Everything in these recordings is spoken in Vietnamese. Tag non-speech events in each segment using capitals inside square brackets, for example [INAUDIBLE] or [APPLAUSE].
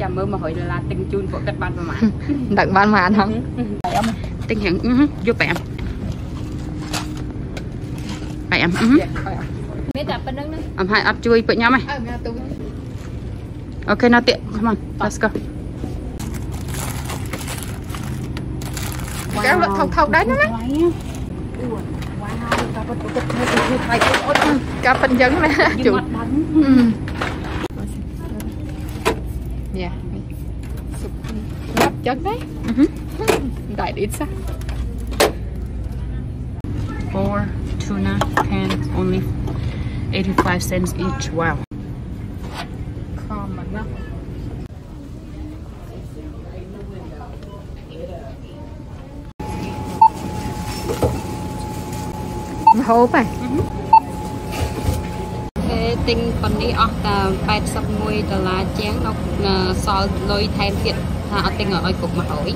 ចាំមើល100ដុល្លារទិញជូនពួកគាត់បានប្រហែល ដឹកបានប៉ុន្មានហង ទិញរៀងយក5 5 មានតែប៉ុណ្្នឹងណា អំហើយអត់ជួយពួកខ្ញុំហ៎ អើមានទូ អូខេណាទៀត come on let's go កែវលក់ថោកថោកដែរណាណា វ៉ាវវ៉ាវក៏ពុតពុតធ្វើធ្វើថ្លៃអត់ កាប៉ិនចឹងណា យូ ជូ រអត់ដឹង យ៉ាសុប Dạ Hấp dẫn đấy Đại ít sao Four tuna can only 85 cents each. Wow. Không mà nó Mm -hmm. ទិញប៉ុននេះអស់តែ81ដុល្លារជាងនៅសល់លុយថែមទៀតថាអត់ទិញឲ្យគ្រប់100ណា អ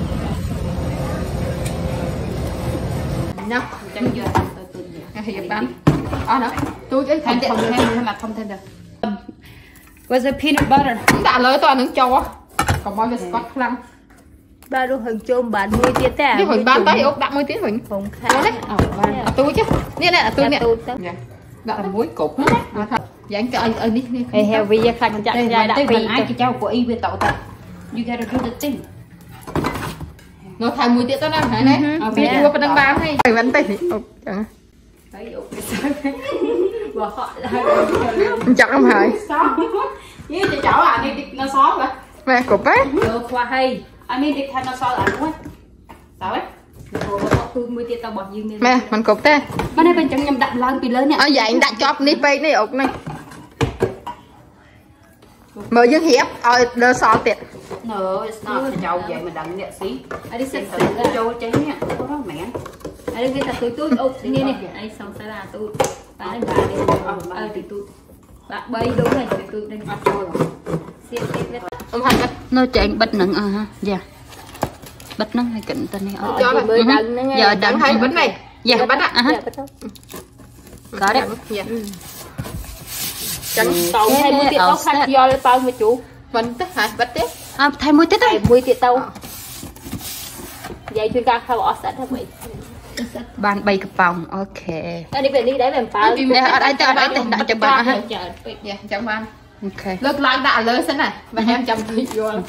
ញ្ចឹងយកទៅទូចនេះ ហៀបបានអស់ណាទូចអី ថែមទៀតថែមថែមថែមទៀត Was it peanut butter ដាក់លើទៅអានឹងចូលកុំឲ្យវាស្កត់ខ្លាំង ba đu hình chôm bạn nuôi chia ta នេះវិញបានទៅអូបដាក់មួយទៀតវិញ không ចូល khá នេះអត់បានអត់ទូចនេះនេះអត់ទូចនេះ ទូចទៅ យ៉ាដាក់តែមួយគ្រប់ណា Yang ke ai ni ni. Eh heo vi ya khang chak ra dak pi. Ai cái cháu của y vi tau ta. You gotta do the thing. Nó thay mùi tiết tao nằm hả nè? Vì đua vào đăng bám hay? Phải vẫn tay thì ốc chẳng Thấy ốc cái sao? [LAUGHS] Hả? Như chị cháu à, này nó xót vậy? Mẹ cục bé Được qua hay Anh ấy địch thay nó xót là đúng ấy Sao ấy? Mẹ, mình cục thế Mà này bên trong nhầm đặt lên bị lớn nè. Ờ vậy anh đặt chọc đi bay này ốc này ម៉ែមិនគ្រប់ទេ Mà này bên trong nhầm đặtឡើងពីលើនេះ អើយ៉ាញ់ដាក់ជាប់នេះពេកនេះអុកនេះមើលយើងរៀបឲ្យលើសល់ទៀត No, it's not cái cháu vậy mà đặng nhẹ xí ai đi Xem xếp thử xếp cái cháu cháy nhá Có đó mẹ ai đi cái tôi tôi ốc nghe này ai xong sẽ là tôi bạn ấy bà đi ai thì tôi bạn bay đúng rồi thì tôi đang Ăn thôi xếp xếp với ចឹងតោហើយមួយទៀតទៅខាត់យល់បើមកជូមិនទេហើយបិទទេអើថែមួយទៀតទៅមួយទៀតទៅនិយាយជួយការខៅអស់សិតហ្នឹងបីបាន3កំប៉ុងអូខេតែនេះពេលនេះដែរវាអំបើពីនេះអត់អីទៅអត់អីទេដាក់ចាំបាត់ហើយចាំពេកនេះចាំបានអូខេលើកឡើងដាក់លើសិនណាបើហាមចាំពេកយល់